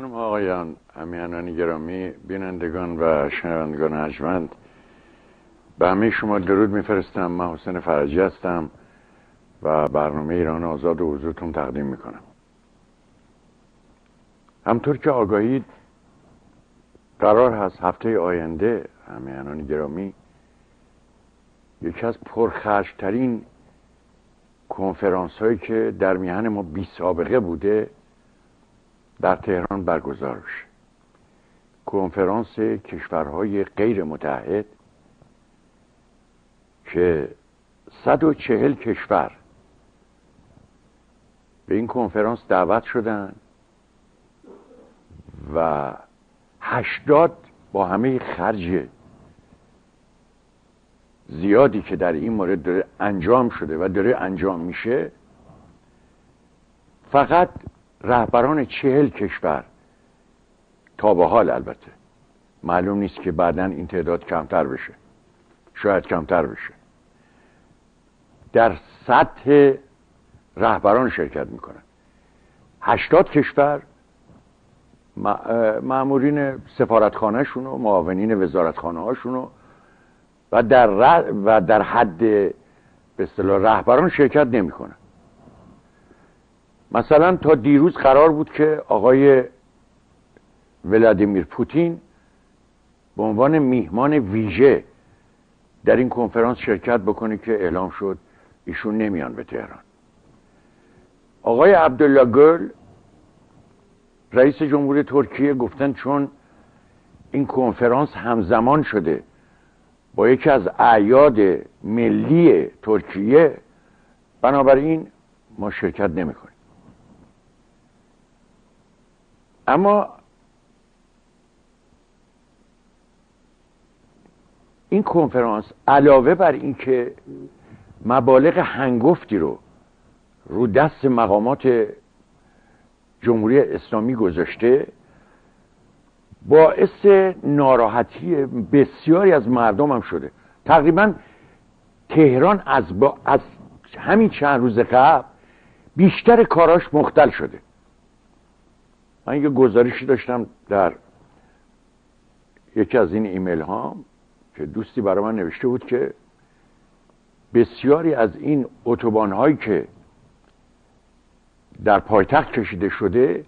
خانم آقایان امیانان گرامی بینندگان و شنوندگان ارجمند به همه شما درود میفرستم. من حسین فرجی هستم و برنامه ایران آزاد و حضورتون تقدیم می‌کنم. همطور که آگاهید قرار هست هفته آینده همیانان گرامی یکی از پرخرجترین کنفرانس هایی که در میهن ما بی سابقه بوده در تهران برگزار بشه کنفرانس کشورهای غیر متحد که 140 کشور به این کنفرانس دعوت شدن و هشتاد با همه خرج زیادی که در این مورد داره انجام شده و داره انجام میشه فقط رهبران چهل کشور. تا به حال البته. معلوم نیست که بعدا این تعداد کمتر بشه. شاید کمتر بشه. در سطح رهبران شرکت می‌کنن. هشتاد کشور معمورین سفارتخانهشون و معاونین وزارتخانه هاشون و در و در حد به اصطلاح رهبران شرکت نمی‌کنن. مثلا تا دیروز قرار بود که آقای ولادیمیر پوتین به عنوان میهمان ویژه در این کنفرانس شرکت بکنه که اعلام شد ایشون نمیان به تهران. آقای عبدالله گل رئیس جمهوری ترکیه گفتن چون این کنفرانس همزمان شده با یکی از اعیاد ملی ترکیه بنابراین ما شرکت نمی‌کنیم. اما این کنفرانس علاوه بر اینکه مبالغ هنگفتی رو رو دست مقامات جمهوری اسلامی گذاشته باعث ناراحتی بسیاری از مردم هم شده. تقریبا تهران از, با از همین چند روز قبل بیشتر کاراش مختل شده. من یه گزارشی داشتم در یکی از این ایمیل ها که دوستی برای من نوشته بود که بسیاری از این اتوبان هایی که در پایتخت کشیده شده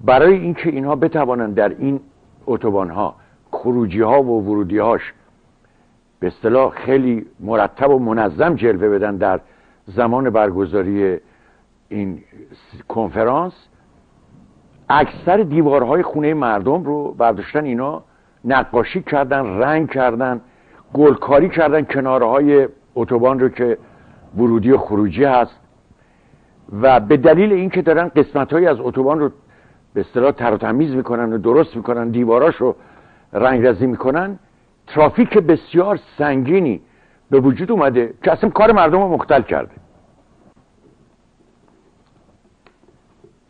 برای اینکه اینها بتوانند در این اتوبان ها خروجی ها و ورودی هاش به اصطلاح خیلی مرتب و منظم جلوه بدن در زمان برگزاری این کنفرانس اکثر دیوارهای خونه مردم رو برداشتن اینا نقاشی کردن رنگ کردن گلکاری کردن کناره های اتوبان رو که ورودی و خروجی هست. و به دلیل اینکه دارن قسمت از اتوبان رو به اصطلاح تر و تمیز می‌کنن و درست می‌کنن دیواراش رو رنگ رزی می‌کنن ترافیک بسیار سنگینی به وجود اومده که اصلا کار مردم رو مختل کرده.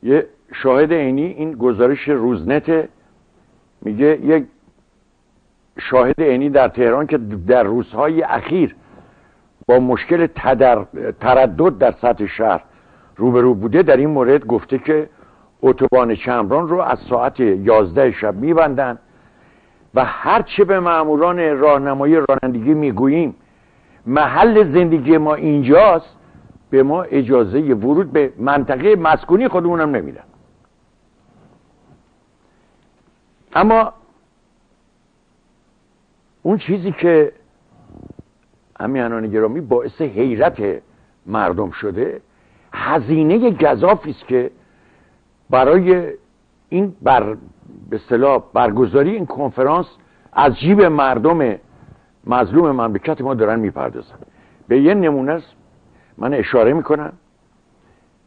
یه شاهد عینی این گزارش روزنت میگه یک شاهد عینی در تهران که در روزهای اخیر با مشکل تردد در سطح شهر روبرو بوده در این مورد گفته که اتوبان چمران رو از ساعت 11 شب میبندن و هرچه به معموران راهنمایی رانندگی می‌گوییم محل زندگی ما اینجاست به ما اجازه ورود به منطقه مسکونی خودمونم نمیدن. اما اون چیزی که همیانان گرامی باعث حیرت مردم شده هزینه گذافی است که برای این بر به اصطلاح برگزاری این کنفرانس از جیب مردم مظلوم مملکت ما دارن می‌پردازن. به یه نمونه من اشاره می‌کنم.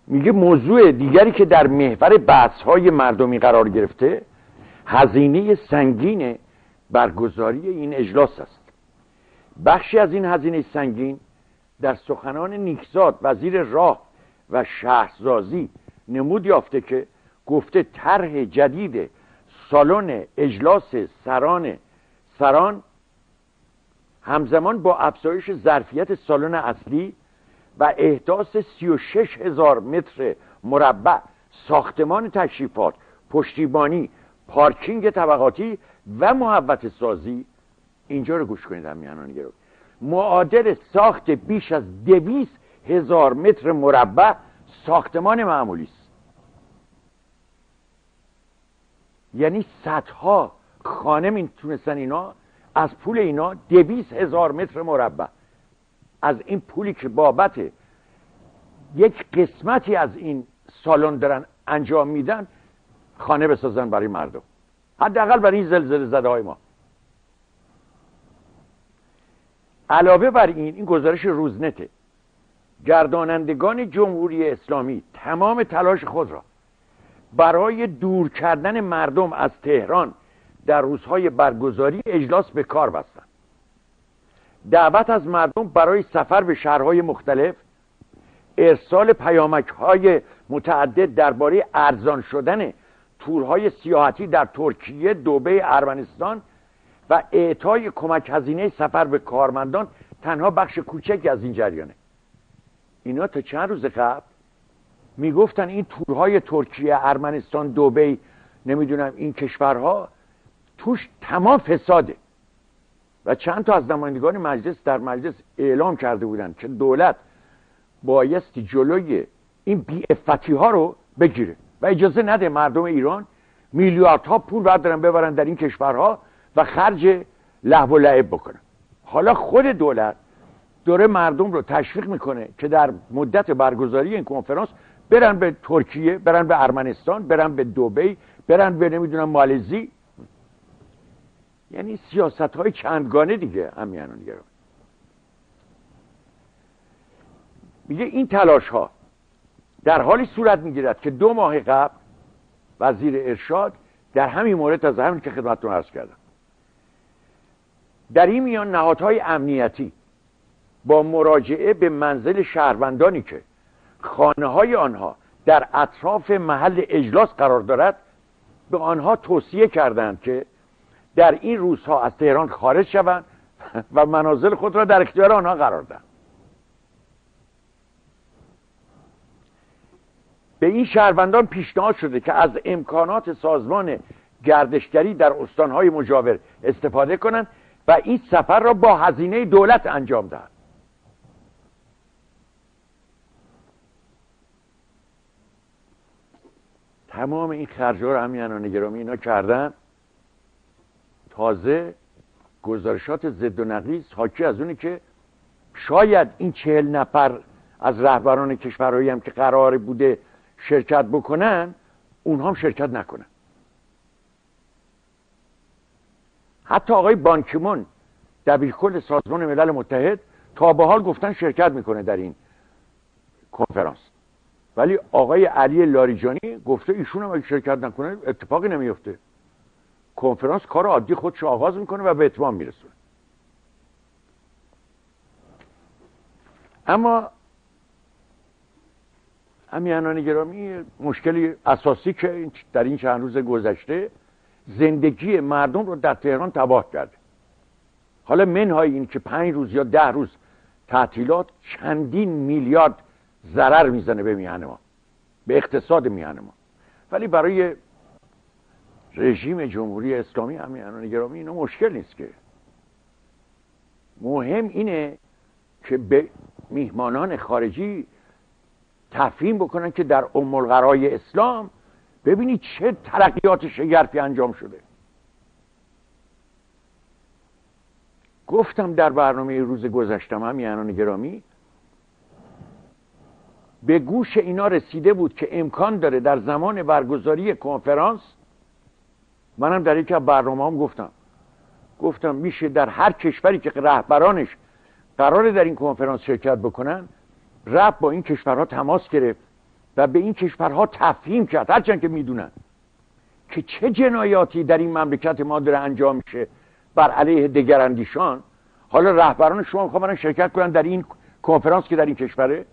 میگه موضوع دیگری که در محور بحث های مردمی قرار گرفته هزینه سنگین برگزاری این اجلاس است. بخشی از این هزینه سنگین در سخنان نیکزاد وزیر راه و شهرسازی نمود یافته که گفته طرح جدید سالن اجلاس سران سران همزمان با افزایش ظرفیت سالن اصلی و احداث 36 هزار متر مربع ساختمان تشریفات پشتیبانی پارکینگ طبقاتی و محبت سازی. اینجا رو گوش کنید همیانان گرو معادل ساخت بیش از دویست هزار متر مربع ساختمان معمولی است. یعنی صدها خانه می‌تونستن اینا از پول اینا دویست هزار متر مربع. از این پولی که بابت یک قسمتی از این سالن دارن انجام میدن خانه بسازن برای مردم. حداقل برای این زلزله زده های ما. علاوه بر این این گزارش روزنته. گردانندگان جمهوری اسلامی تمام تلاش خود را برای دور کردن مردم از تهران در روزهای برگزاری اجلاس به کار بستند دعوت از مردم برای سفر به شهرهای مختلف ارسال پیامک های متعدد درباره ارزان شدن تورهای سیاحتی در ترکیه، دوبه، ارمنستان و اعطای کمک هزینه سفر به کارمندان تنها بخش کوچکی از این جریانه. اینا تا چند روز قبل می‌گفتن این تورهای ترکیه، ارمنستان، دوبه نمی‌دونم این کشورها توش تمام فساده. و چند تا از نمایندگان مجلس در مجلس اعلام کرده بودند که دولت بایستی جلوی این افتی ها رو بگیره. و اجازه نده مردم ایران میلیاردها پول بردارن ببرن در این کشورها و خرج لحو و لعب بکنن. حالا خود دولت دوره مردم رو تشویق می‌کنه که در مدت برگزاری این کنفرانس برن به ترکیه برن به ارمنستان برن به دوبی برن به نمی‌دونم مالزی. یعنی سیاست های چندگانه دیگه همیانان گرام میگه این تلاش ها در حالی صورت می‌گیرد که دو ماه قبل وزیر ارشاد در همین مورد از همین که خدمتتون عرض کردم. در این میان نهادهای امنیتی با مراجعه به منزل شهروندانی که خانه های آنها در اطراف محل اجلاس قرار دارد به آنها توصیه کردند که در این روزها از تهران خارج شوند و منازل خود را در اختیار آنها قرار دهند. به این شهروندان پیشنهاد شده که از امکانات سازمان گردشگری در استانهای مجاور استفاده کنند و این سفر را با هزینه دولت انجام دهند. تمام این خرجها رو همین گرامی اینا کردن. تازه گزارشات ضد و نقیز حاکی از اونی که شاید این چهل نفر از رهبران کشورهایی هم که قرار بوده شرکت بکنن اونها هم شرکت نکنن. حتی آقای بانکیمون دبیرکل سازمان ملل متحد تا به حال گفتن شرکت می‌کنه در این کنفرانس. ولی آقای علی لاریجانی گفته ایشون هم اگه شرکت نکنه اتفاقی نمیفته کنفرانس کار عادی خودش آغاز می‌کنه و به اتمام میرسونه. اما همیانان گرامی مشکلی اساسی که در این چند روز گذشته زندگی مردم رو در تهران تباه کرده حالا منهای این که پنج روز یا ده روز تعطیلات چندین میلیارد ضرر می‌زنه به میهن ما به اقتصاد میهن ما. ولی برای رژیم جمهوری اسلامی همیانان گرامی اینو مشکل نیست که. مهم اینه که به میهمانان خارجی تفهیم بکنن که در ام اسلام ببینید چه ترقیات شگرفی انجام شده. گفتم در برنامه روز گذشتم هم گرامی به گوش اینا رسیده بود که امکان داره در زمان برگزاری کنفرانس منم در یکی از برنامه هم گفتم. گفتم میشه در هر کشوری که رهبرانش قراره در این کنفرانس شرکت بکنن رب با این کشورها تماس گرفت و به این کشورها تفهیم کرد. هرچند که می‌دونن که چه جنایاتی در این مملکت ما داره انجام میشه بر علیه دگراندیشان. حالا رهبران شما می‌خوان شرکت کنن در این کنفرانس که در این کشوره؟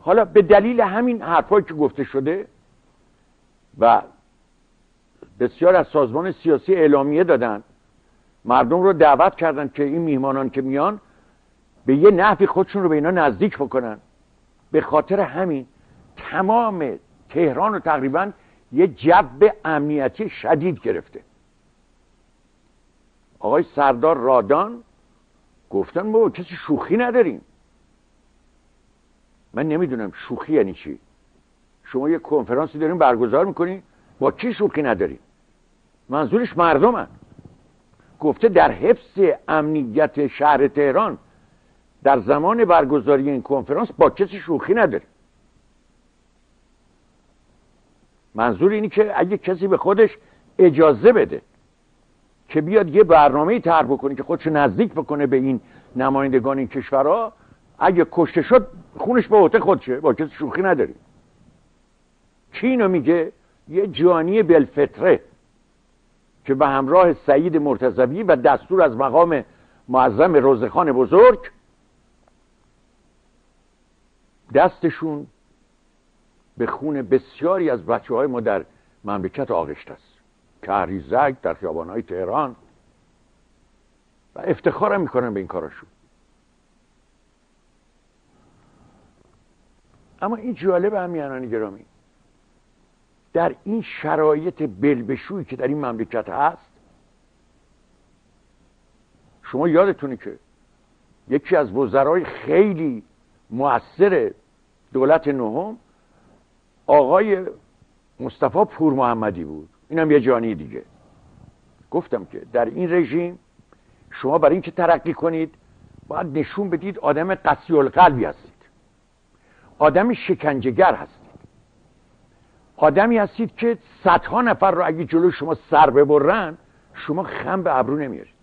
حالا به دلیل همین حرفایی که گفته شده و بسیار از سازمان سیاسی اعلامیه دادن مردم رو دعوت کردن که این میهمانان که میان به یه نحوی خودشون رو به اینا نزدیک بکنن. به خاطر همین تمام تهران رو تقریبا یه جب امنیتی شدید گرفته. آقای سردار رادان گفتن ما کسی شوخی نداریم. من نمی‌دونم شوخی یعنی چی. شما یه کنفرانسی داریم برگزار می‌کنی با کی شوخی نداریم؟ منظورش مردمن. گفته در حفظ امنیت شهر تهران در زمان برگزاری این کنفرانس با کسی شوخی نداریم. منظور اینی که اگه کسی به خودش اجازه بده که بیاد یه برنامه طرح بکنه که خودش نزدیک بکنه به این نمایندگان این کشورها اگه کشته شد خونش به عهده خودشه با کسی شوخی نداریم. کی اینو میگه؟ یه جانی بلفطره که به همراه سعید مرتضوی و دستور از مقام معظم روزخان بزرگ دستشون به خون بسیاری از بچه های ما در مملکت آغشت است. کهریزک در خیابان های تهران. و افتخارم می‌کنن به این کاراشون. اما این جالب همیانانی گرامی. در این شرایط بلبشویی که در این مملکت هست شما یادتونه که یکی از وزرای خیلی مؤثر دولت نهم آقای مصطفی پور محمدی بود. اینم یه جانی دیگه. گفتم که در این رژیم شما برای اینکه ترقی کنید باید نشون بدید آدم قسی القلبی هستید. آدم شکنجهگر هستید. آدمی هستید که صدها نفر رو اگه جلو شما سر ببرن شما خم به ابرو نمیارید.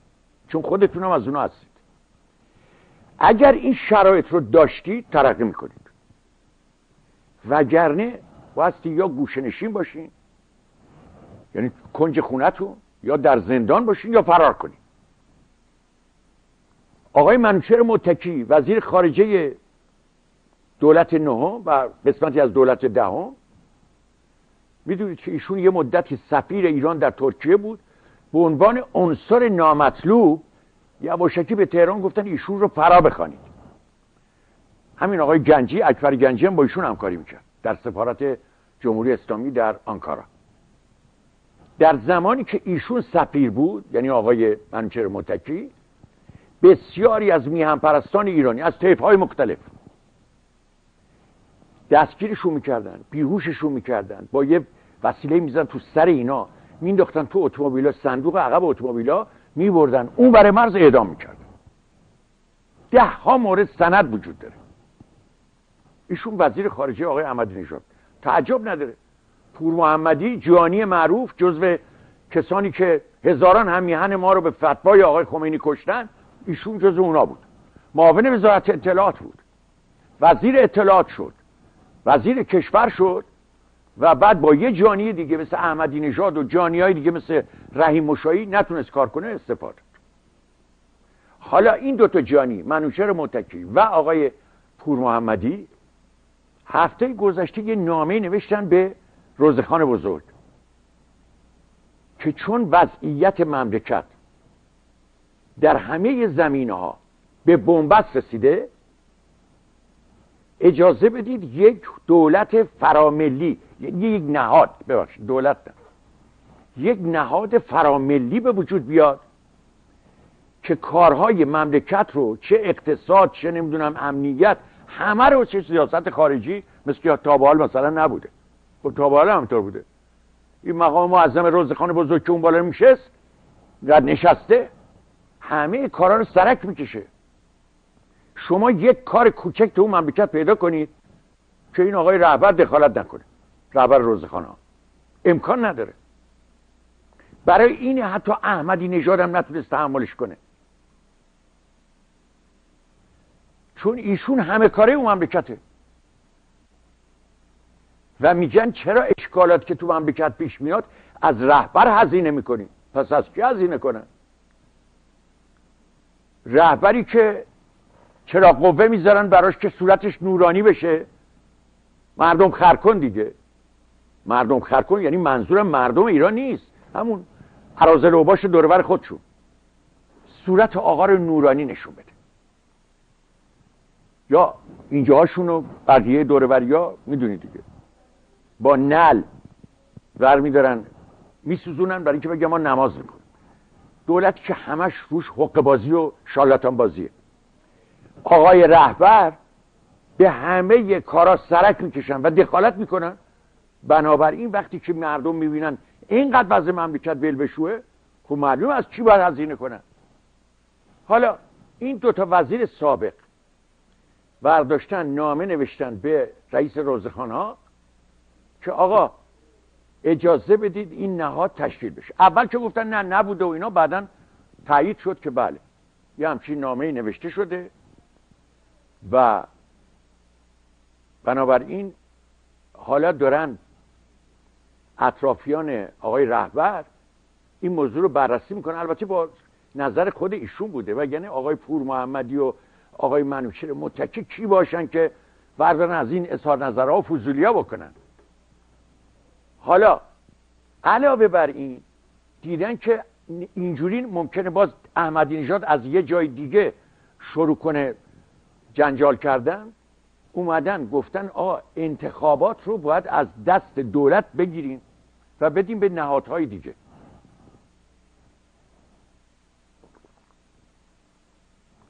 چون خودتون هم از اونا هستید. اگر این شرایط رو داشتید ترقی می‌کنید. وگرنه بایستی یا گوشنشین باشین. یعنی کنج خونتون یا در زندان باشین یا فرار کنین. آقای منوچهر متکی وزیر خارجه دولت نهم و قسمتی از دولت دهم می‌دونید که ایشون یه مدتی سفیر ایران در ترکیه بود. به عنوان عنصر نامطلوب یواشکی به تهران گفتن ایشون رو فرا بخوانید. همین آقای گنجی اکبر گنجی هم با ایشون همکاری می‌کرد. در سفارت جمهوری اسلامی در آنکارا. در زمانی که ایشون سفیر بود یعنی آقای منوچهر متکی بسیاری از میهم پرستان ایرانی از طیف های مختلف دستگیرشون می‌کردن بیهوششون می‌کردن با یه وسیله میزن تو سر اینا مینداختن تو اتومبیلا صندوق عقب اتومبیلا میبردن. اون برای مرز اعدام می‌کردن. ده ها مورد سند وجود داره. ایشون وزیر خارجه آقای احمدی نژاد. تعجب نداره. پور محمدی جوانی معروف جزو کسانی که هزاران همیهن ما رو به فتوای آقای خمینی کشتن ایشون جزو اونا بود. معاون وزارت اطلاعات بود. وزیر اطلاعات شد. وزیر کشور شد و بعد با یه جانی دیگه مثل احمدی نژاد و جانی های دیگه مثل رحیم مشایی نتونست کار کنه استفاده. حالا این دوتا جانی منوشر متکی و آقای پور محمدی هفته گذشته یه نامه نوشتن به روزخان بزرگ که چون وضعیت مملکت در همه زمینه ها به بنبست رسیده اجازه بدید یک دولت فراملی یعنی یک نهاد ببخشید دولت نه. یک نهاد فراملی به وجود بیاد که کارهای مملکت رو چه اقتصاد چه نمی‌دونم امنیت همه رو چه سیاست خارجی؟ مثل که تا حال مثلا نبوده. خب تا حال همطور بوده. این مقام معظم روزخان بزرگ که اون بالا میشست نشسته همه کارا رو سرک می‌کشه. شما یک کار کوچک تو اون مملکت پیدا کنید که این آقای رهبر دخالت نکنه. رهبر روزخانه امکان نداره. برای این حتی احمدی نژاد هم نتونست تحملش کنه. چون ایشون همه کاره اون مملکته. و میگن چرا اشکالات که تو مملکت پیش میاد از رهبر هزینه می‌کنیم؟ پس از کی هزینه کنن؟ رهبری که چرا قوه می‌ذارن براش که صورتش نورانی بشه؟ مردم خرکن دیگه. مردم خرکن یعنی منظورم مردم ایران نیست. همون عرازل و باش دوربر خودشون. صورت آقا رو نورانی نشون بده. یا اینجاهاشون و بقیه دوربر یا می‌دونی دیگه. با نل ور میدارن میسوزونن برای اینکه بگم ما نماز می‌کنیم دولت که همش روش حق بازی و شالاتان بازیه. آقای رهبر به همه کارا سرک می‌کشن و دخالت می‌کنن. بنابراین وقتی که مردم می‌بینن اینقدر وضع مملکت ول بشوه خب معلوم از چی باید هزینه کنن؟ حالا این دوتا وزیر سابق برداشتن نامه نوشتن به رئیس روزخان ها که آقا اجازه بدید این نهاد تشکیل بشه. اول که گفتن نه نبوده و اینا بعدا تایید شد که بله یه همچین نامه نوشته شده و بنابراین حالا دارن اطرافیان آقای رهبر این موضوع رو بررسی می‌کنن. البته با نظر خود ایشون بوده و یعنی آقای پور محمدی و آقای منوچهر متکی کی باشن که بردارن از این اظهار نظرها و فضولیا بکنن؟ حالا علاوه بر این دیدن که اینجوری ممکنه باز احمدی نژاد از یه جای دیگه شروع کنه جنجال کردن اومدن گفتن آ انتخابات رو باید از دست دولت بگیریم و بدیم به نهادهای دیگه.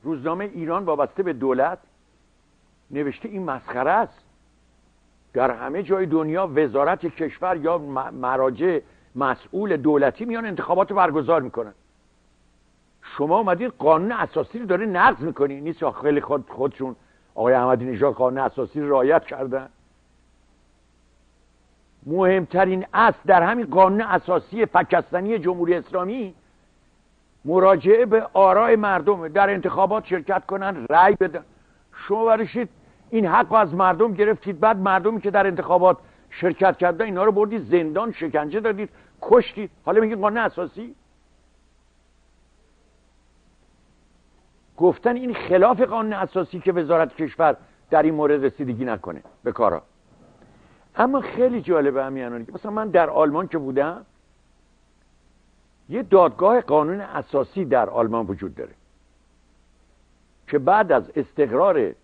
روزنامه ایران وابسته به دولت نوشته این مسخره است. در همه جای دنیا وزارت کشور یا مراجع مسئول دولتی میان انتخابات برگزار می‌کنن. شما اومدید قانون اساسی رو داره نقض می‌کنی نیست خیلی خود خودشون آقای احمدی نژاد قانون اساسی رو رعایت کردن. مهمترین اصل در همین قانون اساسی فکستنی جمهوری اسلامی مراجعه به آرای مردم. در انتخابات شرکت کنن رأی بدن. شما برشید این حق از مردم گرفتید. بعد مردمی که در انتخابات شرکت کردن اینا رو بردید زندان شکنجه دادید کشتید. حالا میگید قانون اساسی؟ گفتن این خلاف قانون اساسی که وزارت کشور در این مورد رسیدگی نکنه به کارا. اما خیلی جالبه همین که مثلا من در آلمان که بودم یه دادگاه قانون اساسی در آلمان وجود داره که بعد از استقرار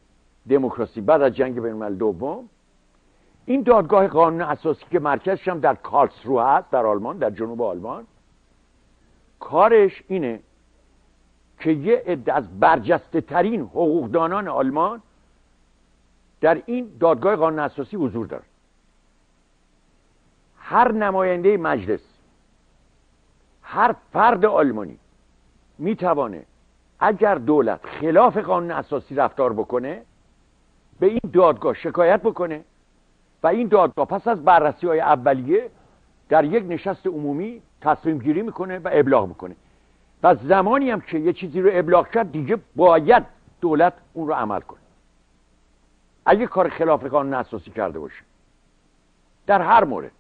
دموکراسی بعد از جنگ بین دوم این دادگاه قانون اساسی که مرکزش هم در کارلسرو هست در آلمان در جنوب آلمان کارش اینه که یه عده از برجسته ترین حقوقدانان آلمان در این دادگاه قانون اساسی حضور دارن. هر نماینده مجلس هر فرد آلمانی می‌توانه اگر دولت خلاف قانون اساسی رفتار بکنه به این دادگاه شکایت بکنه و این دادگاه پس از بررسی های اولیه در یک نشست عمومی تصمیم گیری می‌کنه و ابلاغ می‌کنه. و زمانی هم که یه چیزی رو ابلاغ کرد دیگه باید دولت اون رو عمل کنه. اگه کار خلاف قانون اساسی کرده باشه. در هر مورد.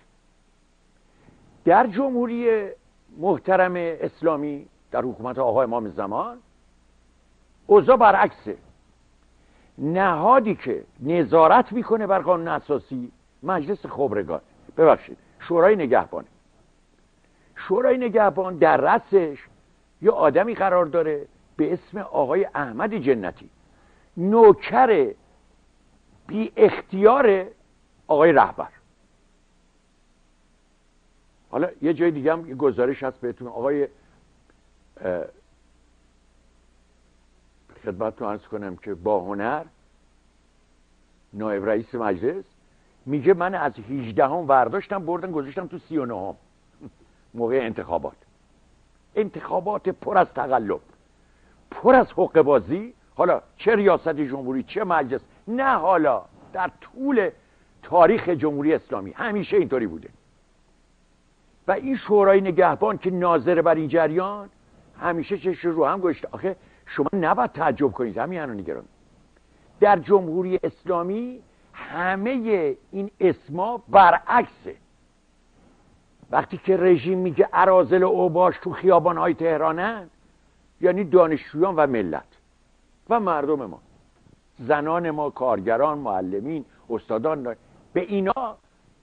در جمهوری محترم اسلامی در حکومت آقای امام زمان اوضاع برعکسه. نهادی که نظارت می‌کنه بر قانون اساسی مجلس خبرگان. ببخشید شورای نگهبانه شورای نگهبان در رأسش یه آدمی قرار داره به اسم آقای احمد جنتی. نوکر بی اختیار آقای رهبر. حالا یه جای دیگه هم گزارش هست بهتون. آقای خدمت رو کنم که با هنر نایب رئیس مجلس میگه من از 18 هم ورداشتم بردن گذاشتم تو 39 هم موقع انتخابات. انتخابات پر از تقلب پر از حق بازی. حالا چه ریاست جمهوری چه مجلس نه حالا در طول تاریخ جمهوری اسلامی. همیشه اینطوری بوده. و این شورای نگهبان که ناظر بر این جریان همیشه چش رو هم گشته. آخه شما نباید تعجب کنید همین نگران در جمهوری اسلامی همه این اسما برعکسه. وقتی که رژیم میگه ارازل و اوباش تو خیابانهای تهرانن یعنی دانشجویان و ملت و مردم ما. زنان ما کارگران معلمین استادان به اینا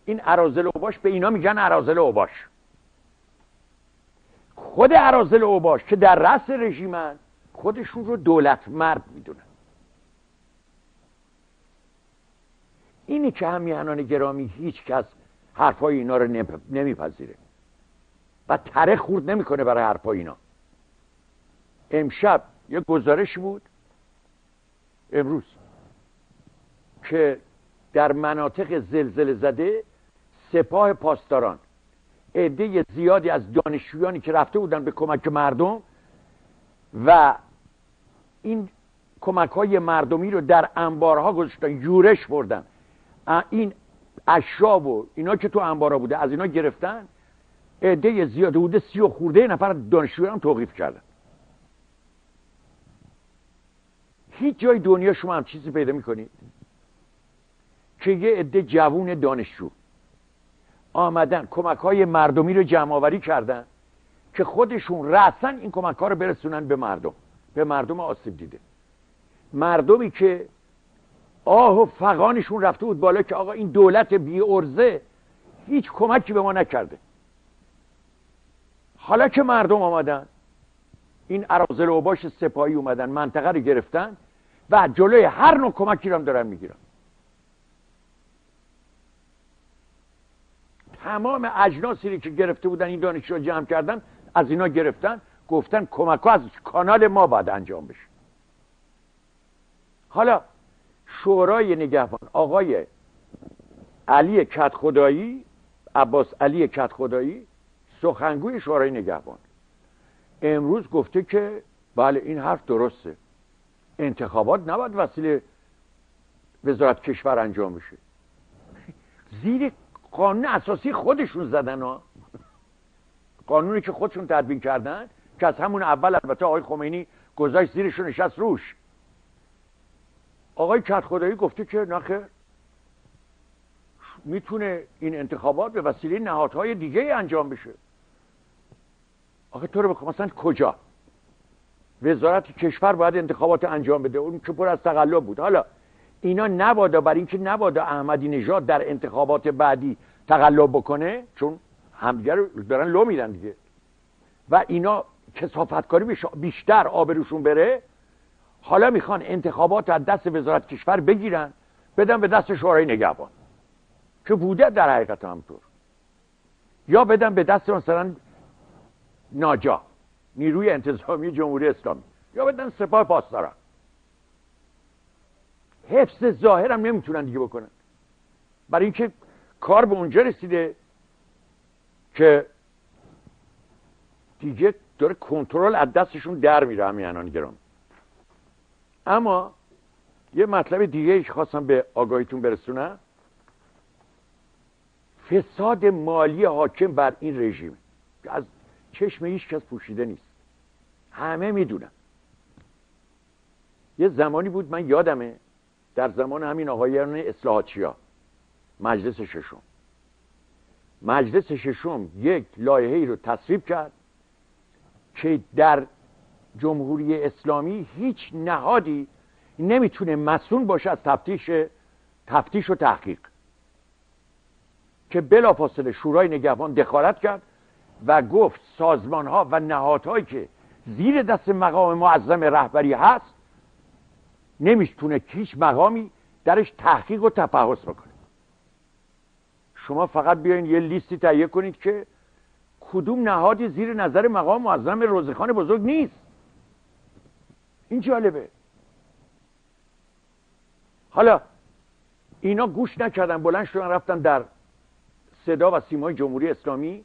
این ارازل اوباش به اینا میگن ارازل اوباش. خود ارازل اوباش که در رأس رژیمن خودشون رو دولت مرد می‌دونن. اینی که همیهنان گرامی هیچ کس حرفای اینا رو نمیپذیره و تره خورد نمی‌کنه برای حرفای اینا. امشب یه گزارش بود امروز که در مناطق زلزله زده سپاه پاسداران عده زیادی از دانشجویانی که رفته بودن به کمک مردم و این کمک های مردمی رو در انبارها گذاشتن یورش بردن. این اشراب و اینا که تو انبارها بوده از اینا گرفتن. عده زیاد بوده سی و خورده نفر دانشجویان توقیف کردن. هیچ جای دنیا شما هم چیزی پیدا می‌کنید که یه عده جوون دانشجو آمدن کمک های مردمی رو جمع آوری کردن که خودشون رسن این کمک ها رو برسونن به مردم به مردم آسیب دیده. مردمی که آه و فقانشون رفته بود بالا که آقا این دولت بی ارزه هیچ کمکی به ما نکرده. حالا که مردم آمدن این عرازل باش سپاهی اومدن منطقه رو گرفتن و جلوی هر نوع کمکی رو هم دارن می‌گیرن. تمام اجناسی که گرفته بودن این دانشجو جمع کردن از اینا گرفتن گفتن کمک از کانال ما باید انجام بشه. حالا شورای نگهبان آقای علی کت خدایی عباس علی کت خدایی سخنگوی شورای نگهبان. امروز گفته که بله این حرف درسته. انتخابات نباید وسیله وزارت کشور انجام بشه. زیر قانون اساسی خودشون زدن ها. قانونی که خودشون تدبین کردن که از همون اول البته آقای خمینی گذاشت زیرشون نشست روش. آقای کت خدایی گفته که نخه می‌تونه این انتخابات به وسیله نهادهای دیگه انجام بشه. آخه تو رو مثلا کجا؟ وزارت کشور باید انتخابات انجام بده. اون که پر از تقلب بود. حالا اینا نبادا بر اینکه نبادا احمدی نژاد در انتخابات بعدی تقلب بکنه چون همدیگه رو دارن لو میدن دیگه. و اینا کسافتکاری بیشتر آبروشون بره. حالا می‌خوان انتخابات از دست وزارت کشور بگیرن بدن به دست شورای نگهبان. که بوده در حقیقت همطور. یا بدن به دست مثلا ناجا نیروی انتظامی جمهوری اسلامی. یا بدن سپاه پاسداران. حفظ ظاهر هم نمی‌تونن دیگه بکنن. برای اینکه کار به اونجا رسیده که دیگه داره کنترل از دستشون در میره همیانان گرام. اما یه مطلب دیگه ایش خواستم به آگاهیتون برسونم. فساد مالی حاکم بر این رژیم. از چشم هیچ کس پوشیده نیست. همه می‌دونن. یه زمانی بود من یادمه در زمان همین آقایان اصلاحاتچی مجلس ششم. مجلس ششم یک لایحه‌ای رو تصویب کرد که در جمهوری اسلامی هیچ نهادی نمی‌تونه مسئول باشه از تفتیش تفتیش و تحقیق. که بلافاصله شورای نگهبان دخالت کرد و گفت سازمان ها و نهادهایی که زیر دست مقام معظم رهبری هست نمی‌تونه هیچ مقامی درش تحقیق و تفحص بکنه. شما فقط بیاین یه لیستی تهیه کنید که کدوم نهادی زیر نظر مقام معظم روزخان بزرگ نیست. این جالبه. حالا اینا گوش نکردن بلند شدن رفتن در صدا و سیمای جمهوری اسلامی.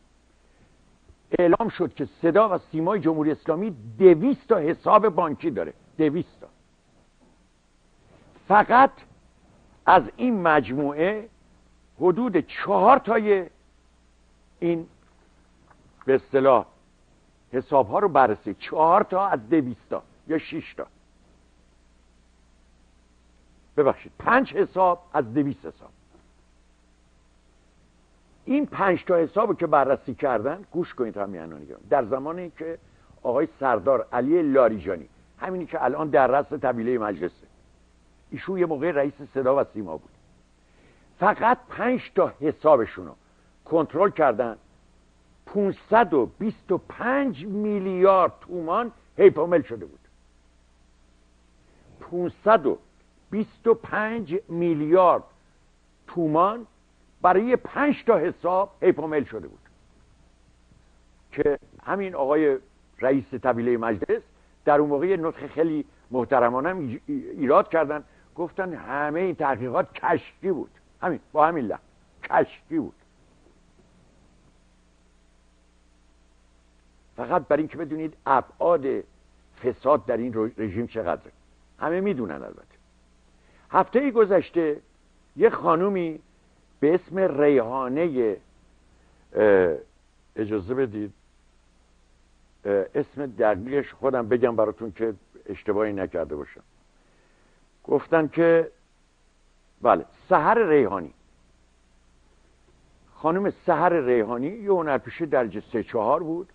اعلام شد که صدا و سیمای جمهوری اسلامی دویست تا حساب بانکی داره. دویست. فقط از این مجموعه حدود چهار تای این به اصطلاح حساب ها رو بررسی. چهار تا از دویستا یا شش تا. ببخشید پنج حساب از دویست حساب. این پنج تا حساب که بررسی کردن گوش کنید همین در زمانی که آقای سردار علی لاریجانی همینی که الان در رأس طبیله مجلسه. ایشون یه موقع رئیس صدا و سیما بود. فقط پنج تا حسابشون رو کنترل کردن. 525 میلیارد تومان هیپامل شده بود. 525 میلیارد تومان برای پنج تا حساب هیپومل شده بود. که همین آقای رئیس طبیله مجلس در اون موقع نطق خیلی محترمانه ایراد کردن. گفتن همه این تحقیقات کشکی بود. همین با همین لحظه کشکی بود. فقط برای اینکه بدونید ابعاد فساد در این رژیم چقدره. همه می‌دونن البته. هفته گذشته یه خانومی به اسم ریحانه اجازه بدید. اسم دقیقش خودم بگم براتون که اشتباهی نکرده باشم. گفتن که بله سهر ریحانی. خانم سهر ریحانی یه هنرپیشه درجه سه چهار بود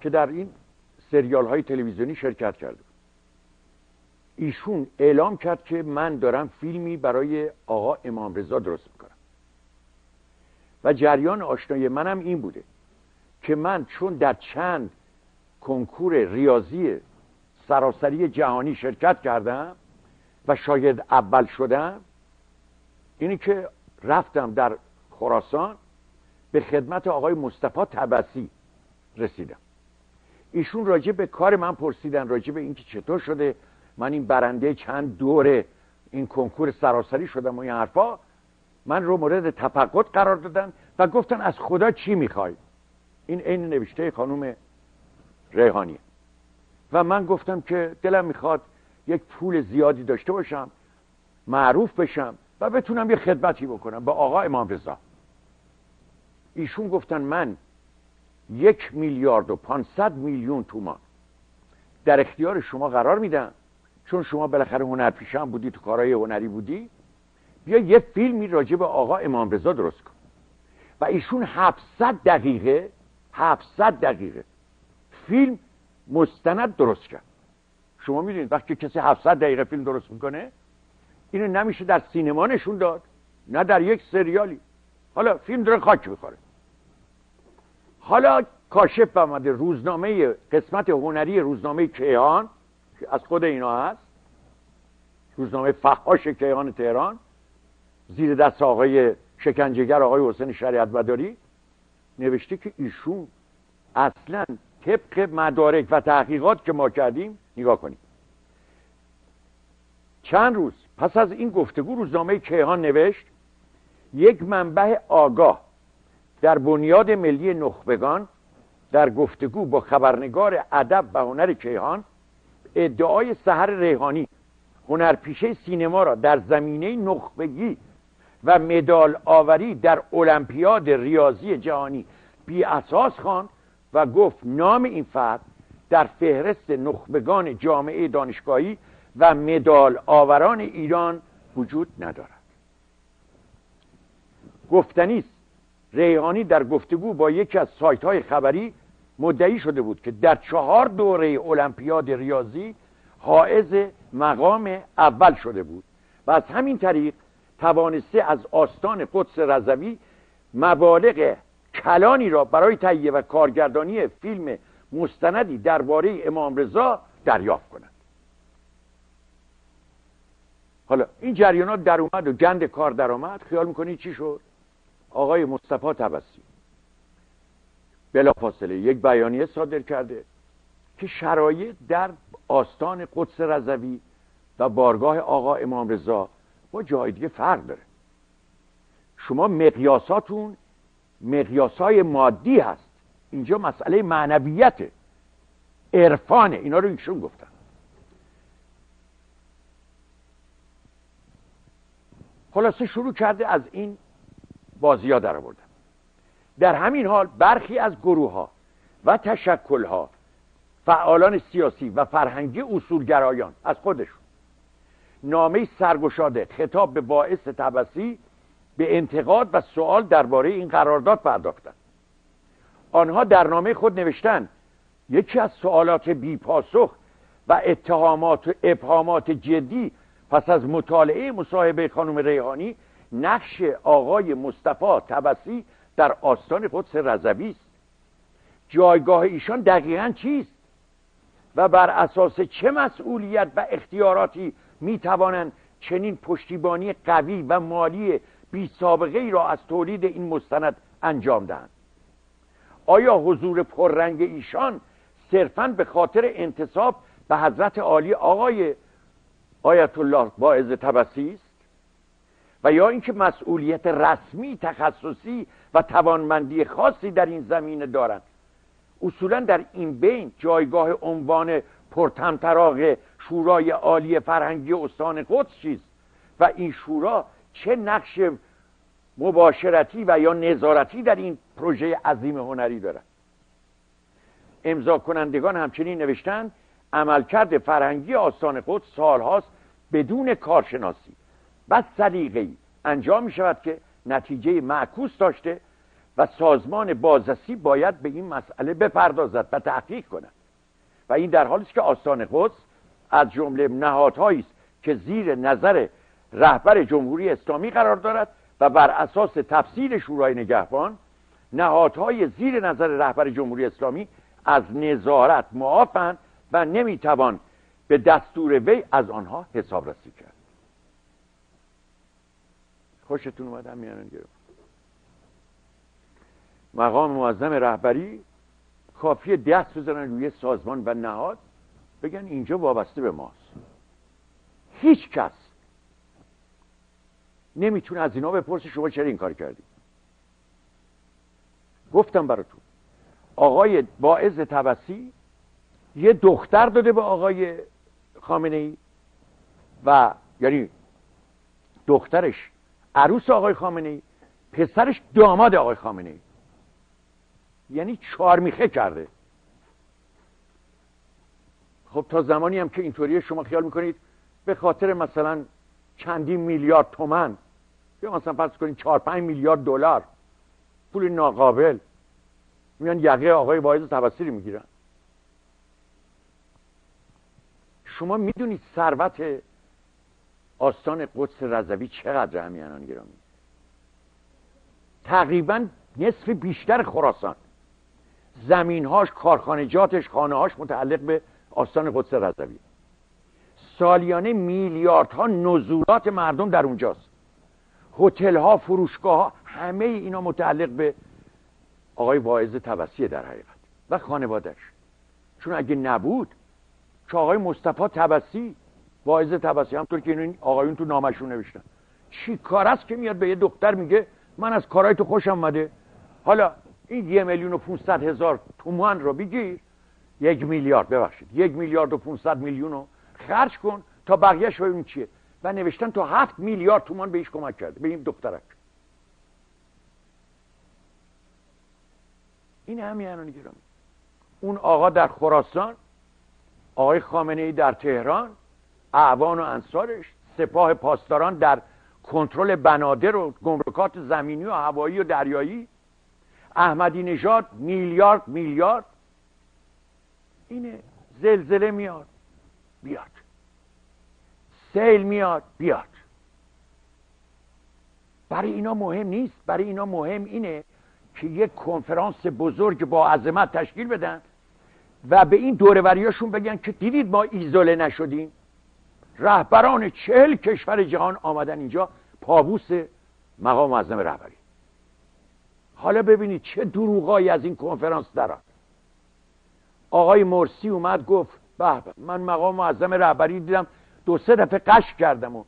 که در این سریال های تلویزیونی شرکت کرده بود ایشون اعلام کرد که من دارم فیلمی برای آقا امام رضا درست می‌کنم. و جریان آشنایی منم این بوده که من چون در چند کنکور ریاضی سراسری جهانی شرکت کردم و شاید اول شدم اینی که رفتم در خراسان به خدمت آقای مصطفی تبسی رسیدم. ایشون راجع به کار من پرسیدن راجع به اینکه چطور شده من این برنده چند دوره این کنکور سراسری شدم و این حرفا من رو مورد تفقد قرار دادن و گفتن از خدا چی می‌خوای؟ این عین نوشته خانوم ریحانی و من گفتم که دلم می‌خواد یک پول زیادی داشته باشم معروف بشم و بتونم یه خدمتی بکنم به آقا امام رضا. ایشون گفتن من یک میلیارد و پانصد میلیون تومان در اختیار شما قرار میدم. چون شما بالاخره هنرپیشه هم بودی تو کارهای هنری بودی بیا یه فیلمی راجع به آقا امام رضا درست کن. و ایشون 700 دقیقه 700 دقیقه فیلم مستند درست کرد. شما می‌دونید وقتی کسی 700 دقیقه فیلم درست می‌کنه اینو نمیشه در سینما نشون داد نه در یک سریالی. حالا فیلم داره خاک می‌خوره. حالا کاشف آمده روزنامه قسمت هنری روزنامه کیهان که از خود اینا هست روزنامه فحاش کیهان تهران زیر دست آقای شکنجهگر آقای حسین شریعت بداری نوشته که ایشون اصلا طبق مدارک و تحقیقات که ما کردیم نگاه کنیم. چند روز پس از این گفتگو روزنامه کیهان نوشت یک منبع آگاه در بنیاد ملی نخبگان در گفتگو با خبرنگار ادب و هنر کیهان ادعای سهر ریحانی هنرپیشه سینما را در زمینه نخبگی و مدال آوری در المپیاد ریاضی جهانی بی اساس خواند و گفت نام این فرد در فهرست نخبگان جامعه دانشگاهی و مدال آوران ایران وجود ندارد. گفتنی ریحانی در گفتگو با یکی از سایت های خبری مدعی شده بود که در چهار دوره المپیاد ریاضی حائز مقام اول شده بود و از همین طریق توانسته از آستان قدس رضوی مبالغ کلانی را برای تهیه و کارگردانی فیلم مستندی درباره امام رضا دریافت کند حالا این جریانات در اومد و گند کار در آمد. خیال می‌کنید چی شد؟ آقای مصطفی تبسی. بلافاصله یک بیانیه صادر کرده که شرایط در آستان قدس رضوی و بارگاه آقا امام رضا با جای دیگه فرق داره. شما مقیاساتون مقیاسای مادی هست. اینجا مسئله معنویته عرفانه. اینا رو ایشون گفتن. خلاصه شروع کرده از این بازی ها در آوردن. در همین حال برخی از گروه ها و تشکل ها فعالان سیاسی و فرهنگی اصولگرایان از خودشون نامه سرگشاده خطاب به باعث تبسی به انتقاد و سوال درباره این قرارداد پرداختند آنها در نامه خود نوشتن یکی از سوالات بی پاسخ و اتهامات و ابهامات جدی پس از مطالعه مصاحبه خانم ریحانی نقش آقای مصطفی تبسی در آستان قدس رضوی است. جایگاه ایشان دقیقا چیست؟ و بر اساس چه مسئولیت و اختیاراتی می توانند چنین پشتیبانی قوی و مالی بی سابقه ای را از تولید این مستند انجام دهند. آیا حضور پررنگ ایشان صرفا به خاطر انتصاب به حضرت عالی آقای آیت الله باعث تبسی است؟ و یا اینکه مسئولیت رسمی تخصصی و توانمندی خاصی در این زمینه دارند؟ اصولا در این بین جایگاه عنوان پرتمطراق شورای عالی فرهنگی استان قدس چیست؟ و این شورا چه نقش مباشرتی و یا نظارتی در این پروژه عظیم هنری دارد امضا کنندگان همچنین نوشتند عملکرد فرهنگی آستان قدس سالهاست بدون کارشناسی. و سلیقه انجام می شود که نتیجه معکوس داشته و سازمان بازرسی باید به این مسئله بپردازد و تحقیق کند. و این در حالی است که آستان قدس از جمله نهادهایی است که زیر نظر رهبر جمهوری اسلامی قرار دارد و بر اساس تفصیل شورای نگهبان نهادهای زیر نظر رهبر جمهوری اسلامی از نظارت معافند و نمی‌توان به دستور وی از آنها حسابرسی کرد. خوشتون اومدم میانن گرفت مقام معظم رهبری کافی دست بزنن روی سازمان و نهاد؟ بگن اینجا وابسته به ماست. هیچ کس نمی‌تونه از اینا بپرسه شما چرا این کار کردی؟ گفتم براتون آقای باعز تبسی یه دختر داده به آقای خامنه ای و یعنی دخترش عروس آقای خامنه ای پسرش داماد آقای خامنه ای یعنی چارمیخه کرده. خب تا زمانی هم که اینطوریه شما خیال می‌کنید به خاطر مثلا چندین میلیارد تومن یا مثلا فرض کنید چهار پنج میلیارد دلار. پول ناقابل. میان یقه آقای واعظ تبصری می‌گیرن. شما می‌دونید ثروت آستان قدس رضوی چقدر همیانان گرامی؟ تقریبا نصف بیشتر خراسان. زمینهاش کارخانجاتش خانهاش متعلق به آستان قدس رضوی. سالیانه میلیاردها نزولات مردم در اونجاست. هتل ها فروشگاه ها همه اینا متعلق به آقای واعظ توسیه در حقیقت و خانوادش چون اگه نبود که آقای مصطفی تبسی واعظ تبسی همطور که این آقایون تو نامشون نوشتن. چی کار است که میاد به یه دختر میگه من از کارهای تو خوشم اومده. حالا این یه میلیون و 500 هزار تومان رو بگیر. یک میلیارد ببخشید. یک میلیارد و 500 میلیون رو خرج کن تا بقیهش ببین چیه. و نوشتن تا هفت میلیارد تومان بهش کمک کرده. به این دخترک. این همین الان اون آقا در خراسان آقای خامنه ای در تهران اعوان و انصارش سپاه پاسداران در کنترل بنادر و گمرکات زمینی و هوایی و دریایی احمدی نژاد میلیارد میلیارد. اینه زلزله میاد. بیاد. سیل میاد بیاد. برای اینا مهم نیست. برای اینا مهم اینه که یک کنفرانس بزرگ با عظمت تشکیل بدن و به این دوروریاشون بگن که دیدید ما ایزوله نشدیم. رهبران چهل کشور جهان آمدن اینجا. پابوس مقام معظم رهبری. حالا ببینید چه دروغایی از این کنفرانس دراد آقای مرسی اومد گفت به من مقام معظم رهبری دیدم. دو سه دفعه قش کردم و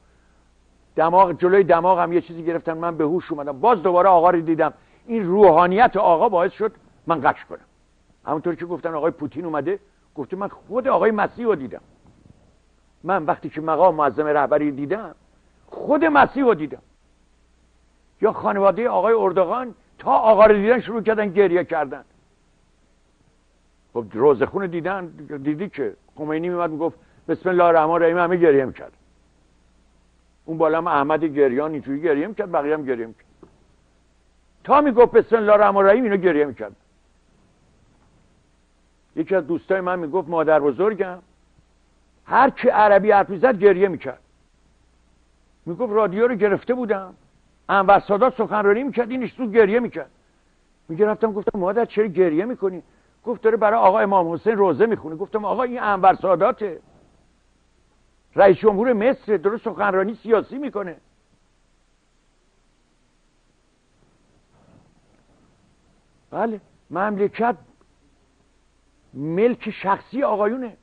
دماغ جلوی دماغم یه چیزی گرفتن من به هوش اومدم. باز دوباره آقا رو دیدم. این روحانیت آقا باعث شد من قش کنم. همونطور که گفتن آقای پوتین اومده گفته من خود آقای مسیح رو دیدم. من وقتی که مقام معظم رهبری دیدم خود مسیح رو دیدم. یا خانواده آقای اردوغان تا آقا رو دیدن شروع کردن گریه کردن. خب روزخون دیدن. دیدی که خمینی میمد می‌گفت بسم الله الرحمن الرحیم همه گریه می‌کرد اون بالا هم احمد گریان اینجوری گریه می‌کرد بقیه هم گریه می‌کرد تا می‌گفت بسم الله الرحمن الرحیم اینو گریه می‌کرد یکی از دوستای من می‌گفت مادر بزرگم. هر کی عربی حرف می‌زد گریه می‌کرد. می‌گفت رادیو رو گرفته بودم. انور سادات سخنرانی می‌کرد اینش تو گریه می‌کرد. می‌گرفتم گفتم مادر چرا گریه می‌کنی؟ گفت داره برای آقا امام حسین روزه می‌خونه. گفتم آقا این انور ساداته رئیس جمهور مصر درست سخنرانی سیاسی می‌کنه. بله مملکت ملک شخصی آقایونه.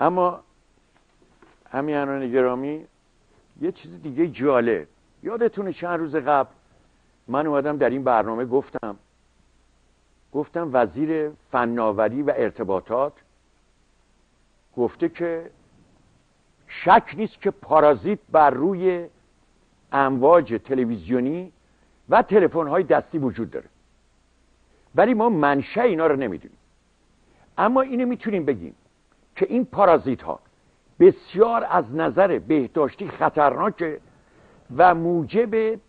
اما همینان گرامی یه چیز دیگه جالب. یادتونه چند روز قبل من اومدم در این برنامه گفتم گفتم وزیر فناوری و ارتباطات گفته که شک نیست که پارازیت بر روی امواج تلویزیونی و تلفن های دستی وجود داره. ولی ما منشه اینا رو نمی‌دونیم. اما اینو می‌تونیم بگیم که این پارازیت ها بسیار از نظر بهداشتی خطرناکه و موجب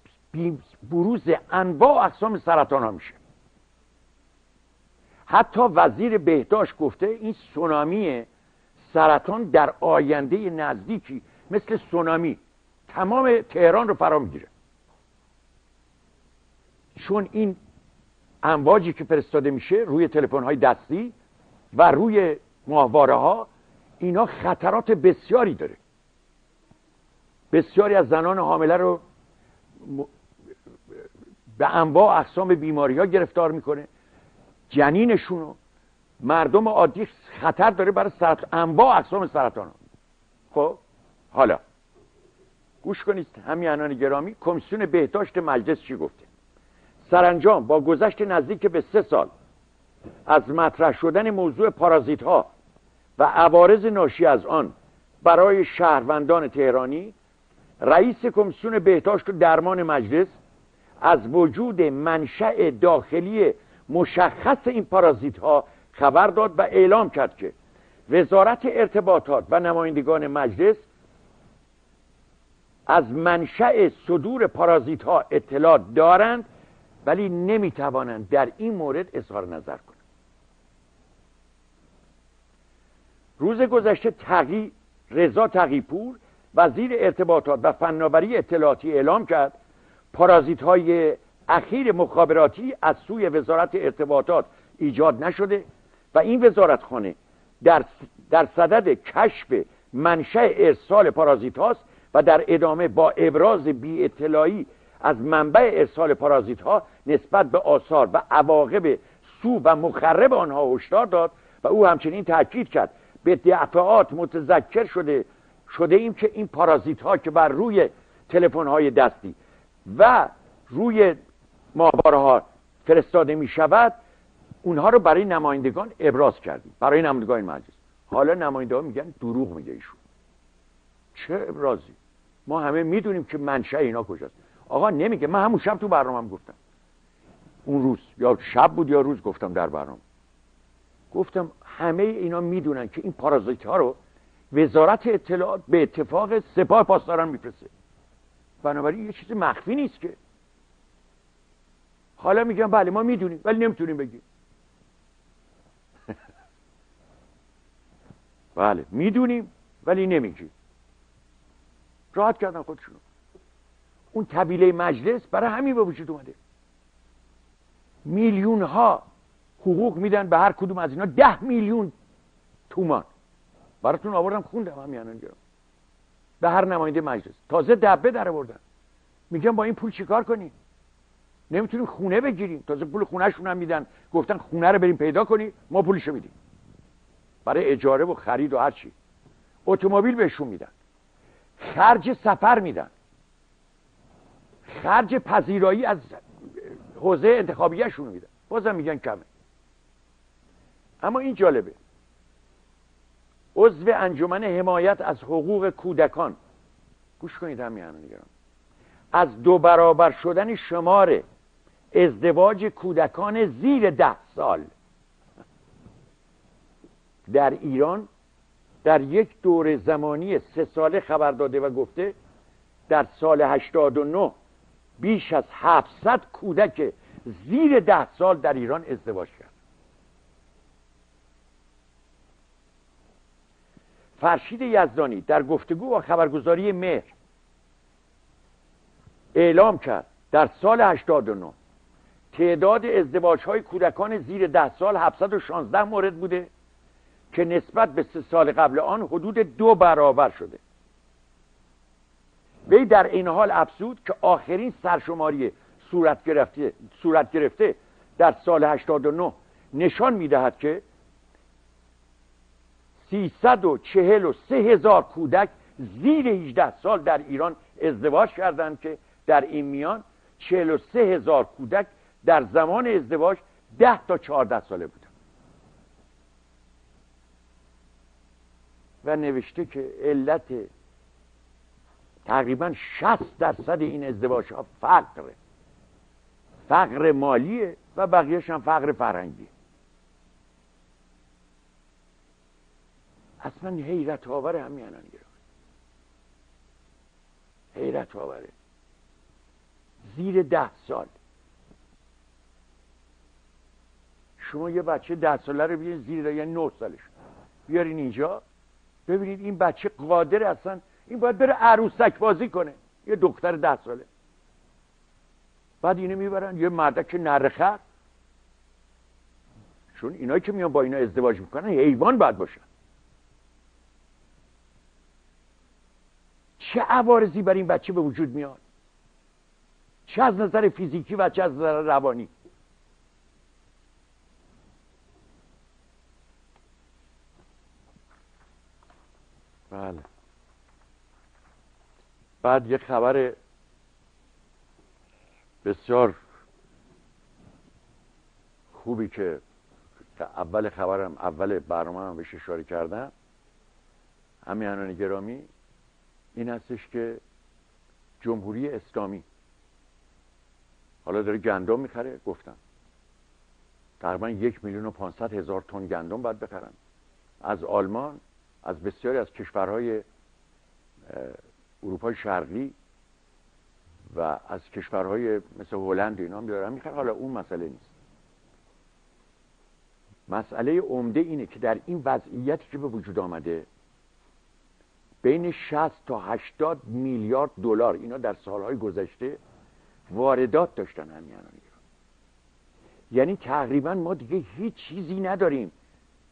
بروز انواع اقسام سرطان ها میشه. حتی وزیر بهداشت گفته این سونامی سرطان در آینده نزدیکی مثل سونامی. تمام تهران رو فرا می‌گیره. چون این امواجی که فرستاده میشه روی تلفن های دستی و روی ماهواره ها اینا خطرات بسیاری داره. بسیاری از زنان حامله رو به انواع اقسام بیماری ها گرفتار می‌کنه. جنینشون رو مردم عادی خطر داره برای سرطان انواع اقسام سرطان. خب حالا گوش کنید همیانان گرامی کمیسیون بهداشت مجلس چی گفته؟ سرانجام با گذشت نزدیک به سه سال از مطرح شدن موضوع پارازیت ها و عوارض ناشی از آن برای شهروندان تهرانی رئیس کمیسیون بهداشت و درمان مجلس از وجود منشأ داخلی مشخص این پارازیت ها خبر داد و اعلام کرد که وزارت ارتباطات و نمایندگان مجلس از منشأ صدور پارازیت ها اطلاع دارند ولی نمی‌توانند در این مورد اظهار نظر کنند. روز گذشته تقی رضا تقیپور وزیر ارتباطات و فناوری اطلاعاتی اعلام کرد پارازیت های اخیر مخابراتی از سوی وزارت ارتباطات ایجاد نشده و این وزارتخانه در, در صدد کشف منشأ ارسال پارازیت هاست و در ادامه با ابراز بی اطلاعی از منبع ارسال پارازیت ها نسبت به آثار و عواقب سو و مخرب آنها هشدار داد و او همچنین تاکید کرد به دفعات متذکر شده شده ایم که این پارازیت ها که بر روی تلفن های دستی و روی ماهواره ها فرستاده می شود اونها رو برای نمایندگان ابراز کردیم. برای نمایندگان مجلس. حالا نماینده ها میگن دروغ میگه ایشون. چه ابرازی؟ ما همه می‌دونیم که منشأ اینا کجاست. آقا نمیگه. من همون شب تو برنامه گفتم. اون روز یا شب بود یا روز گفتم در برنامه. گفتم همه اینا می‌دونن که این پارازیت ها رو وزارت اطلاعات به اتفاق سپاه پاسداران میفرسته. بنابراین یه چیز مخفی نیست که حالا میگم بله ما می‌دونیم ولی نمی‌تونیم بگیم. بله می‌دونیم ولی نمیگیم. راحت کردن خودشونو. اون طبیله مجلس برای همین به وجود اومده. میلیون ها حقوق میدن به هر کدوم از اینا. ده میلیون تومان. براتون آوردم خوندم همین اینجا. به هر نماینده مجلس. تازه دبه در آوردن. میگن با این پول چیکار کنیم؟ نمی‌تونیم خونه بگیریم. تازه پول خونهشون هم میدن. گفتن خونه رو بریم پیدا کنی ما پولشو میدیم. برای اجاره و خرید و هر چی. اتومبیل بهشون میدن. خرج سفر میدن. خرج پذیرایی از حوزه انتخابیهشون میدن. بازم میگن کمه. اما این جالبه. عضو انجمن حمایت از حقوق کودکان. گوش کنید همین نگران. از دو برابر شدن شمار ازدواج کودکان زیر ده سال. در ایران در یک دور زمانی سه ساله خبر داده و گفته در سال 89 بیش از 700 کودک زیر ده سال در ایران ازدواج کرد. فرشید یزدانی در گفتگو با خبرگزاری مهر اعلام کرد در سال 89 تعداد ازدواج های کودکان زیر ده سال 716 مورد بوده که نسبت به سه سال قبل آن حدود دو برابر شده. وی در این حال افزود که آخرین سرشماری صورت گرفته, صورت گرفته در سال 89 نشان می‌دهد که 343 هزار کودک زیر 18 سال در ایران ازدواج کردند که در این میان 43 هزار کودک در زمان ازدواج 10 تا 14 ساله بودن و نوشته که علت تقریبا 60 درصد این ازدواج ها فقره. فقر مالیه و بقیهش هم فقر فرهنگی اصلا حیرت آور همیانان گرفت. حیرت آوره. زیر ده سال. شما یه بچه ده ساله رو بیارین زیر یعنی نه سالش. بیارین اینجا. ببینید این بچه قادر اصلا این باید بره عروسک بازی کنه. یه دختر ده ساله. بعد اینو می‌برن. یه مردک نرخه. چون اینایی که میان با اینا ازدواج می‌کنن حیوان باید باشن. چه عوارضی بر این بچه به وجود میاد؟ چه از نظر فیزیکی و چه از نظر روانی؟ بله. بعد یه خبر بسیار خوبی که اول خبرم اول برنامه هم بهش اشاره کردم همیانان گرامی این هستش که جمهوری اسلامی حالا داره گندم می‌خره گفتم. تقریبا یک میلیون و پانصد هزار تن گندم باید بخرن. از آلمان از بسیاری از کشورهای اروپای شرقی و از کشورهای مثل هلند اینا هم دارن می‌خرن حالا اون مسئله نیست. مسئله عمده اینه که در این وضعیتی که به وجود آمده بین 60 تا 80 میلیارد دلار اینا در سالهای گذشته واردات داشتن ایران. یعنی تقریبا ما دیگه هیچ چیزی نداریم.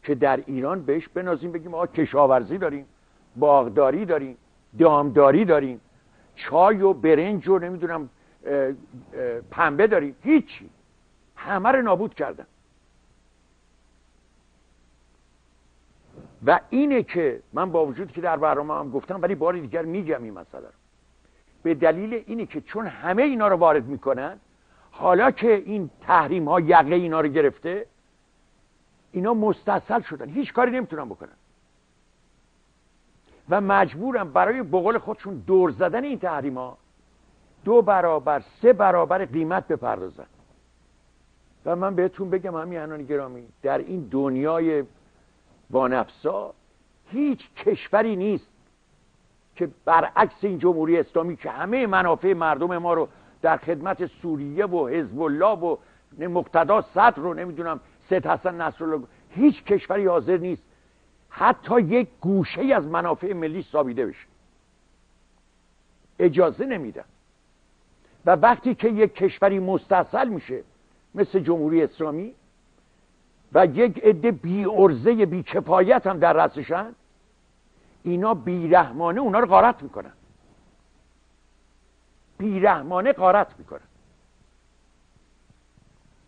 که در ایران بهش بنازیم بگیم آقا کشاورزی داریم باغداری داریم دامداری داریم چای و برنج و نمی‌دونم پنبه داریم. هیچی. همه رو نابود کردن. و اینه که من با وجود که در برنامه هم گفتم ولی بار دیگر میگم این مسئله رو. به دلیل اینه که چون همه اینا رو وارد می‌کنن حالا که این تحریم ها یقه اینا رو گرفته اینا مستصل شدن. هیچ کاری نمی‌تونن بکنن. و مجبورم برای بقول خودشون دور زدن این تحریم ها دو برابر سه برابر قیمت بپردازن. و من بهتون بگم همین گرامی در این دنیای وانفسا هیچ کشوری نیست که برعکس این جمهوری اسلامی که همه منافع مردم ما رو در خدمت سوریه و حزب الله و مقتدا صدر رو نمی‌دونم سید حسن نصرالله هیچ کشوری حاضر نیست حتی یک گوشه از منافع ملی سابیده بشه. اجازه نمیدن. و وقتی که یک کشوری مستصل میشه مثل جمهوری اسلامی و یک عده بی ارزه بی کفایت هم در رسشن اینا بیرحمانه اونا رو غارت می‌کنن. بیرحمانه غارت می‌کنن.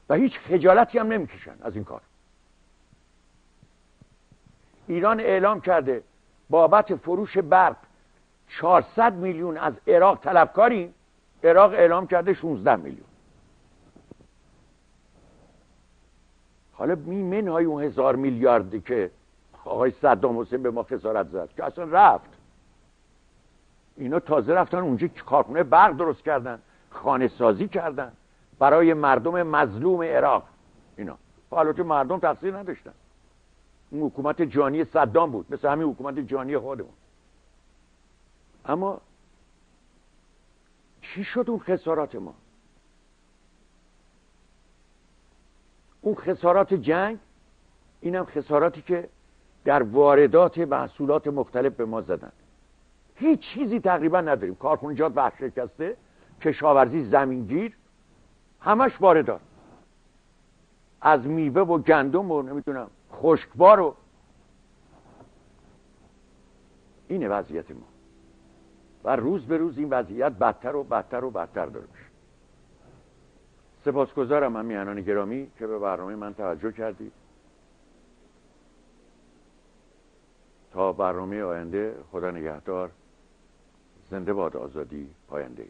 و هیچ خجالتی هم نمی‌کشن از این کار. ایران اعلام کرده بابت فروش برق 400 میلیون از عراق طلبکاری عراق اعلام کرده 16 میلیون. حالا می های اون هزار میلیاردی که آقای صدام حسین به ما خسارت زد که اصلا رفت. اینا تازه رفتن اونجا کارخونه برق درست کردن خانه سازی کردن. برای مردم مظلوم عراق. اینا. حالا که مردم تقصیر نداشتن. اون حکومت جانی صدام بود. مثل همین حکومت جانی خودمون. اما چی شد اون خسارات ما؟ اون خسارات جنگ اینم خساراتی که در واردات محصولات مختلف به ما زدن. هیچ چیزی تقریبا نداریم. کارخونجات وقت شکسته کشاورزی زمینگیر همش واردات از میوه و گندم و نمی‌تونم خشکبار و اینه وضعیت ما. و روز به روز این وضعیت بدتر و بدتر و بدتر داره میشه. سپاسگزارم هم میانان گرامی که به برنامه من توجه کردید. تا برنامه آینده خدا نگهدار زنده باد آزادی پاینده